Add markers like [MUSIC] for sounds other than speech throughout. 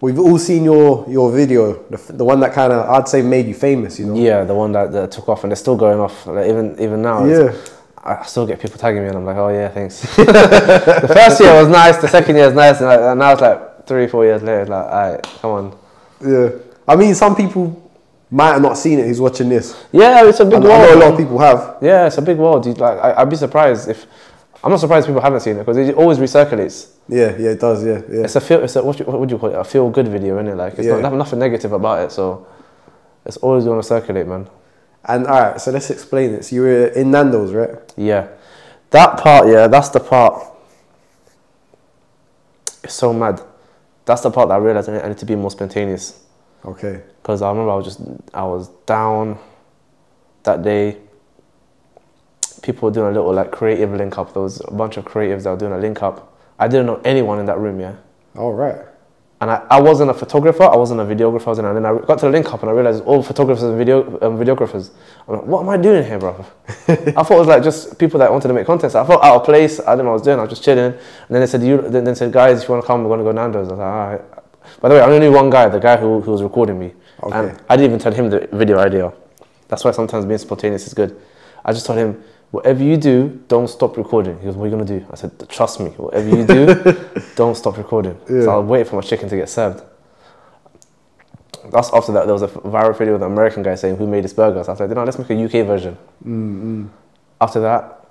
we've all seen your your video, the, the one that kind of I'd say made you famous. You know. Yeah, the one that, that took off and they're still going off. Like even even now. Yeah. I still get people tagging me and I'm like, oh yeah, thanks. [LAUGHS] the first year was nice, the second year was nice, and, like, and now it's like three, four years later, it's like, alright, come on. Yeah. I mean, some people might have not seen it. Who's watching this? Yeah, it's a big And I world. know a lot of people have. Yeah, it's a big world. Like, I, I'd be surprised if I'm not surprised people haven't seen it because it always recirculates. Yeah, yeah, it does. Yeah, yeah. It's a feel. It's a what, you, what would you call it? A feel good video, isn't it? Like it's Yeah. not nothing negative about it, so it's always going to circulate, man. And all right, so let's explain it. So you were in Nando's, right? Yeah, that part. Yeah, that's the part. It's so mad. That's the part that I realized I need- I need to be more spontaneous. Okay. because I remember I was just I was down that day. People were doing a little like creative link up. There was a bunch of creatives that were doing a link up. I didn't know anyone in that room, yeah. All right. And I, I wasn't a photographer, I wasn't a videographer, I wasn't, and then I got to the link up and I realized all photographers and video um, videographers. I'm like, what am I doing here, bro? [LAUGHS] I thought it was like just people that wanted to make content. So I felt out of place. I didn't know what I was doing. I was just chilling. And then they said, you, then they said, guys, if you want to come, we're going to go Nando's. I was like, all right. By the way, I only knew one guy, the guy who, who was recording me. Okay. And I didn't even tell him the video idea. That's why sometimes being spontaneous is good. I just told him, whatever you do, don't stop recording. He goes, what are you going to do? I said, trust me, whatever you do, [LAUGHS] don't stop recording. Yeah. So I waiting for my chicken to get served. That's after that, there was a viral video with an American guy saying, who made this burger? So I was like, you know, let's make a UK version. Mm-hmm. After that,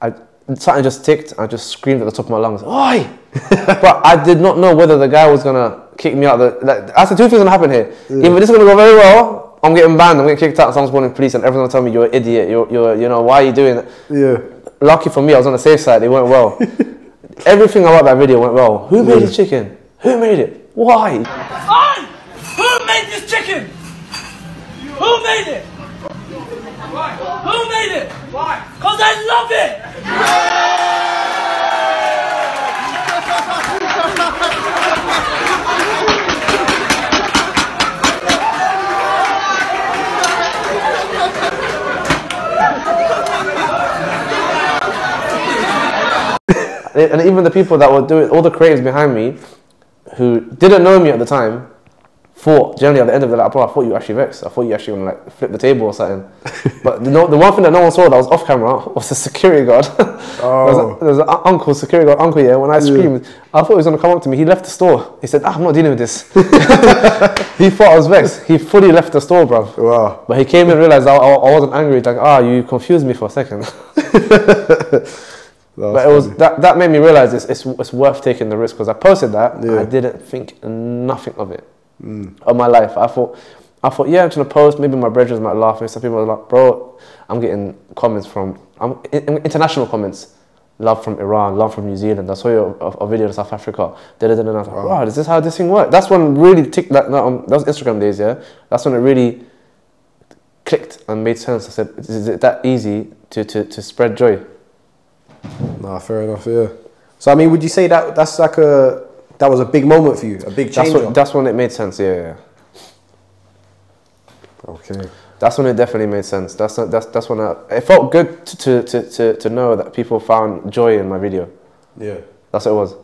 I, something just ticked. I just screamed at the top of my lungs, Oi! [LAUGHS] but I did not know whether the guy was gonna kick me out. The, like, that's the two things gonna happen here. Either this is gonna go very well, I'm getting banned, I'm getting kicked out, someone's calling police, and everyone's gonna me you're an idiot. You're, you're, you know, why are you doing that? Yeah. Lucky for me, I was on the safe side. It went well. [LAUGHS] Everything about that video went well. Who made the chicken? Who made it? Why? I! Who made this chicken? Who made it? Why? Who made it? Why? Because I love it! And even the people that were doing all the creatives behind me who didn't know me at the time thought generally at the end of the like, bro, I thought you actually vexed. I thought you actually want to like flip the table or something. [LAUGHS] but the, no, the one thing that no one saw that was off camera [LAUGHS] was the security guard. [LAUGHS] Oh. there was, a, there was an uncle, security guard uncle, yeah. When I screamed, I thought he was gonna come up to me. He left the store. He said, ah, "I'm not dealing with this." he thought I was vexed. He fully left the store, bro. Wow. But he came and realized I, I, I wasn't angry. He's like, ah, you confused me for a second. But it was that, that made me realize it's, it's, it's worth taking the risk because I posted that. Yeah. I didn't think nothing of it of my life. I thought, I thought, yeah, I'm gonna post. Maybe my brethren might laugh. And some people are like, bro, I'm getting comments from I'm, in, international comments. Love from Iran, love from New Zealand. I saw your a, a video in South Africa. Da, da, da, da. I was like, wow, is this how this thing works? That's when really ticked that. No, um, that was Instagram days, yeah. That's when it really clicked and made sense. I said, is it that easy to, to, to spread joy? Nah, fair enough. Yeah. So I mean, would you say that that's like a that was a big moment for you, a big That's, change? what, that's when it made sense. Yeah, yeah. okay. That's when it definitely made sense. That's that's that's when I, it felt good to, to, to, to, to know that people found joy in my video. Yeah. That's what it was.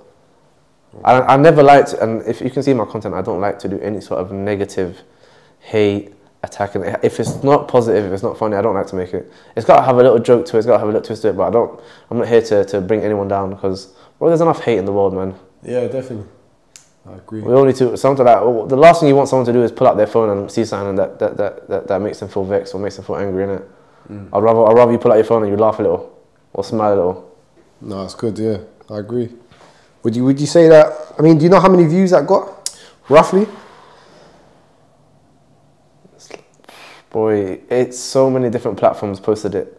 I, I never liked, and if you can see my content, I don't like to do any sort of negative, hate, attacking. If it's not positive, if it's not funny, I don't like to make it. It's got to have a little joke to it. It's got to have a little twist to it. But I don't. I'm not here to, to bring anyone down because well, there's enough hate in the world, man. Yeah, definitely. I agree. We all need to something like the last thing you want someone to do is pull out their phone and see something that that, that, that, that makes them feel vexed or makes them feel angry in it. Mm. I'd rather I'd rather you pull out your phone and you laugh a little or smile a little. No, it's good. Yeah, I agree. Would you Would you say that? I mean, do you know how many views that got, roughly? Boy, it's so many different platforms posted it.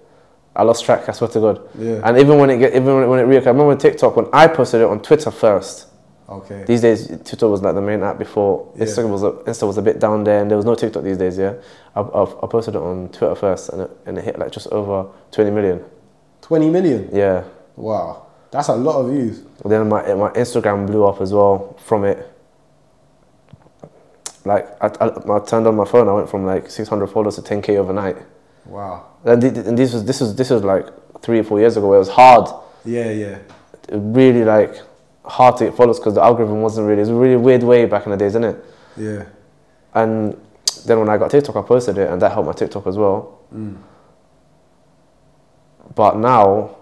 I lost track. I swear to God. Yeah. And even when it get, even when it, when it reoccurred, I remember TikTok when I posted it on Twitter first. Okay. These days, Twitter was like the main app before. Yeah. Instagram was a, Insta was a bit down there, and there was no TikTok these days. Yeah, I, I, I posted it on Twitter first, and it, and it hit like just over 20 million. Twenty million. Yeah. Wow, that's a lot of views. Then my my Instagram blew up as well from it. Like I, I, I turned on my phone, I went from like 600 followers to 10k overnight. Wow. And, thi- and this was this was this was like three or four years ago. Where it was hard. Yeah, yeah. Really like hard to get followers because the algorithm wasn't really. It was a really weird way back in the days, isn't it? Yeah. And then when I got TikTok, I posted it, and that helped my TikTok as well. Mm. But now,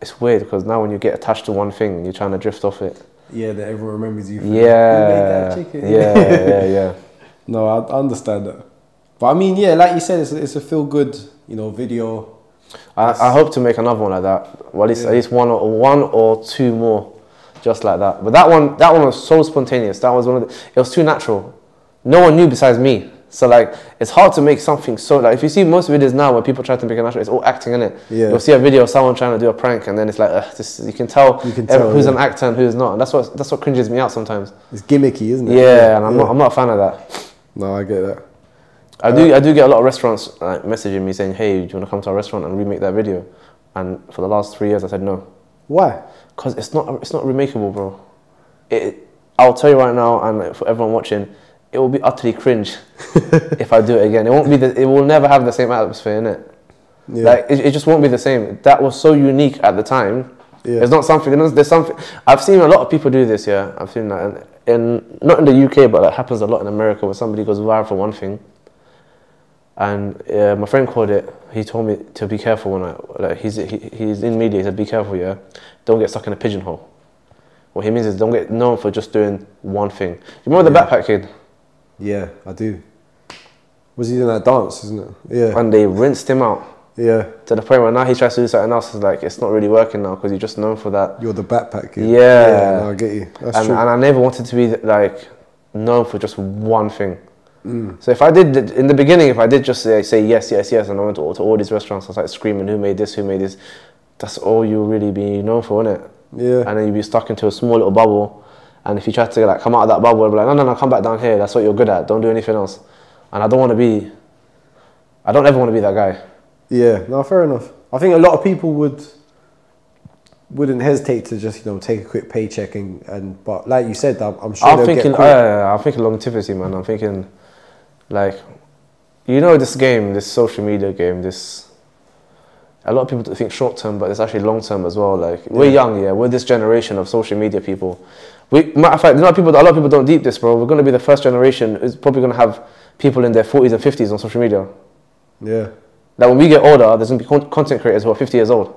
it's weird because now when you get attached to one thing, you're trying to drift off it. Yeah, that everyone remembers you. For Yeah, You make that chicken. yeah, yeah, [LAUGHS] yeah. No, I, I understand that. But I mean, yeah, like you said, it's, it's a feel good, you know, video. I, I hope to make another one like that. Well, at least Yeah. at least one or one or two more, just like that. But that one, that one was so spontaneous. That was one of the. It was too natural. No one knew besides me. So like, it's hard to make something so like. If you see most videos now where people try to make it natural, it's all acting in it. Yeah. You'll see a video of someone trying to do a prank, and then it's like, ugh, this, you can tell, You can tell, who's yeah. an actor and who's not. And that's what that's what cringes me out sometimes. It's gimmicky, isn't it? Yeah, and I'm not I'm not a fan of that. No, I get that. I do. Uh, I do get a lot of restaurants like messaging me saying, "Hey, do you want to come to our restaurant and remake that video?" And for the last three years, I said no, Why? because it's not. It's not remakeable, bro. It. I'll tell you right now, and for everyone watching, it will be utterly cringe [LAUGHS] if I do it again. It won't be. The, it will never have the same atmosphere in it. Yeah. Like it, it just won't be the same. That was so unique at the time. Yeah. It's not something. There's, there's something. I've seen a lot of people do this. Yeah, I've seen that, and in not in the UK, but that happens a lot in America, where somebody goes viral for one thing. And uh, my friend called it. He told me to be careful when I like he's he, he's in media. He said, "Be careful, yeah. Don't get stuck in a pigeonhole." What he means is don't get known for just doing one thing. You remember the Yeah. backpack kid? Yeah, I do. Was he doing that dance, isn't it? Yeah. And they rinsed him out yeah. to the point where now he tries to do something else. It's like it's not really working now because you're just known for that. You're the backpack kid. Yeah. Yeah, no, I get you. That's and, true. and I never wanted to be like known for just one thing. Mm. So if I did in the beginning, if I did just say, say yes, yes, yes, and I went to, to all these restaurants, I started screaming, "Who made this? Who made this?" That's all you'll really be known for, isn't it? yeah. And then you'd be stuck into a small little bubble. And if you try to like come out of that bubble, be like, "No, no, no, come back down here. That's what you're good at. Don't do anything else." And I don't want to be. I don't ever want to be that guy. Yeah, no, fair enough. I think a lot of people would wouldn't hesitate to just you know take a quick paycheck and, and but like you said, I'm, I'm sure I'm thinking, uh, I'm thinking longevity, man. I'm thinking, like, you know, this game, this social media game, this. A lot of people think short term, but it's actually long term as well. Like we're young, yeah. We're this generation of social media people. We, matter of fact, a lot of people, a lot of people don't deep this, bro. We're going to be the first generation. Is probably going to have people in their 40s and 50s on social media. yeah, Like when we get older, there's going to be con- content creators who are 50 years old.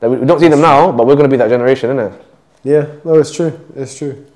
Like, we, we don't see them now, but we're going to be that generation, innit? yeah. No, it's true. It's true.